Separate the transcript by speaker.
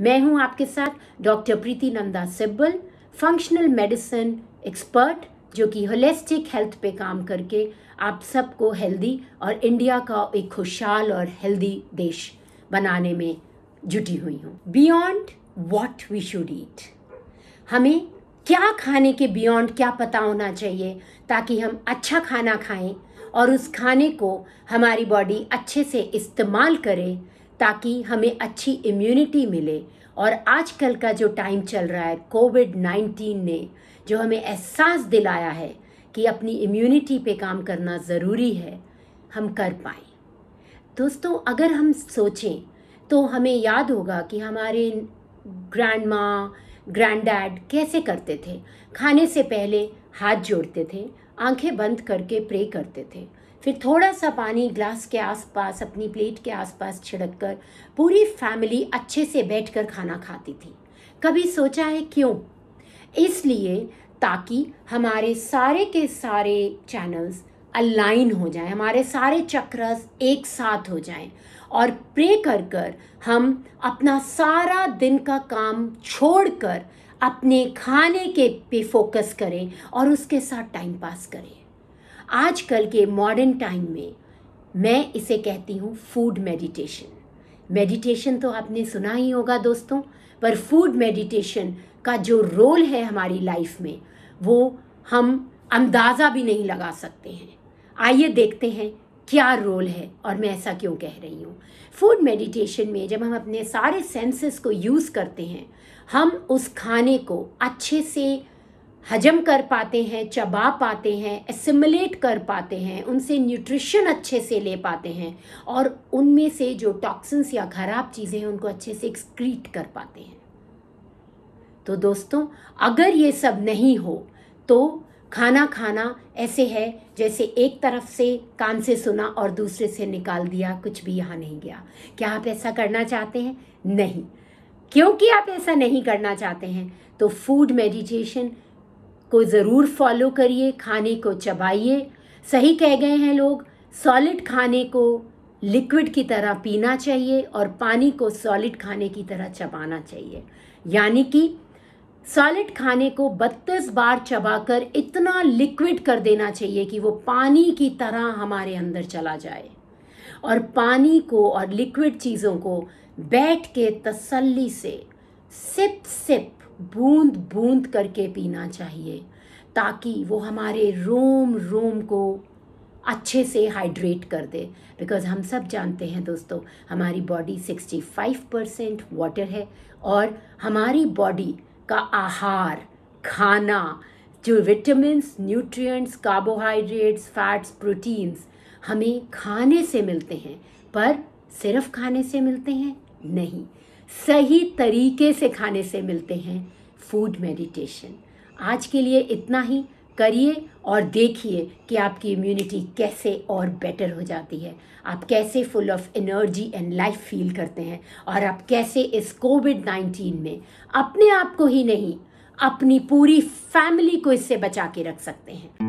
Speaker 1: मैं हूँ आपके साथ doctor Preeti Nanda Sibbal functional medicine expert जो कि होलिस्टिक हेल्थ पे काम करके आप सबको हेल्दी और इंडिया का एक खुशहाल और हेल्दी देश बनाने में जुटी हुई हूँ। Beyond what we should eat हमें क्या खाने के बियॉन्ड क्या पता होना चाहिए ताकि हम अच्छा खाना खाएँ और उस खाने को हमारी बॉडी अच्छे से इस्तेमाल करे ताकि हमें अच्छी इम्यूनिटी मिले। और आजकल का जो टाइम चल रहा है कोविड नाइन्टीन ने, जो हमें एहसास दिलाया है कि अपनी इम्यूनिटी पे काम करना ज़रूरी है, हम कर पाए। दोस्तों, अगर हम सोचें तो हमें याद होगा कि हमारे ग्रैंड माँ ग्रैंड डैड कैसे करते थे? खाने से पहले हाथ जोड़ते थे, आँखें बंद करके प्रे करते थे। फिर थोड़ा सा पानी ग्लास के आसपास, अपनी प्लेट के आसपास छिड़क कर पूरी फैमिली अच्छे से बैठकर खाना खाती थी। कभी सोचा है क्यों? इसलिए ताकि हमारे सारे के सारे चैनल्स अलाइन हो जाएँ, हमारे सारे चक्रस एक साथ हो जाएँ और प्रे कर कर हम अपना सारा दिन का काम छोड़कर अपने खाने के पे फोकस करें और उसके साथ टाइम पास करें। आजकल के मॉडर्न टाइम में, मैं इसे कहती हूँ फ़ूड मेडिटेशन मेडिटेशन तो आपने सुना ही होगा दोस्तों, पर फ़ूड मेडिटेशन का जो रोल है हमारी लाइफ में, वो हम अंदाज़ा भी नहीं लगा सकते हैं। आइए देखते हैं क्या रोल है, और मैं ऐसा क्यों कह रही हूँ। फ़ूड मेडिटेशन में जब हम अपने सारे सेंसेस को यूज़ करते हैं, हम उस खाने को अच्छे से हजम कर पाते हैं, चबा पाते हैं एसिमुलेट कर पाते हैं, उनसे न्यूट्रिशन अच्छे से ले पाते हैं और उनमें से जो टॉक्सिन्स या ख़राब चीज़ें हैं, उनको अच्छे से एक्सक्रीट कर पाते हैं। तो दोस्तों, अगर ये सब नहीं हो तो खाना खाना ऐसे है जैसे एक तरफ़ से कान से सुना और दूसरे से निकाल दिया, कुछ भी यहाँ नहीं गया। क्या आप ऐसा करना चाहते हैं? नहीं। क्योंकि आप ऐसा नहीं करना चाहते हैं तो फ़ूड मेडिटेशन को ज़रूर फॉलो करिए, खाने को चबाइए। सही कह गए हैं लोग सॉलिड खाने को लिक्विड की तरह पीना चाहिए और पानी को सॉलिड खाने की तरह चबाना चाहिए। यानी कि सॉलिड खाने को बत्तीस बार चबाकर इतना लिक्विड कर देना चाहिए कि वो पानी की तरह हमारे अंदर चला जाए। और पानी को और लिक्विड चीज़ों को बैठ के तसल्ली से सिप सिप बूंद बूंद करके पीना चाहिए, ताकि वो हमारे रोम रोम को अच्छे से हाइड्रेट कर दे। बिकॉज़ हम सब जानते हैं दोस्तों, हमारी बॉडी 65 परसेंट वाटर है और हमारी बॉडी का आहार, खाना, जो vitamins, nutrients, carbohydrates, fats, proteins हमें खाने से मिलते हैं, पर सिर्फ़ खाने से मिलते हैं? नहीं। सही तरीके से खाने से मिलते हैं फ़ूड मेडिटेशन आज के लिए इतना ही. करिए और देखिए कि आपकी इम्यूनिटी कैसे और बेटर हो जाती है. आप कैसे full of energy and life feel करते हैं और आप कैसे इस कोविड नाइन्टीन में अपने आप को ही नहीं, अपनी पूरी फैमिली को इससे बचा के रख सकते हैं.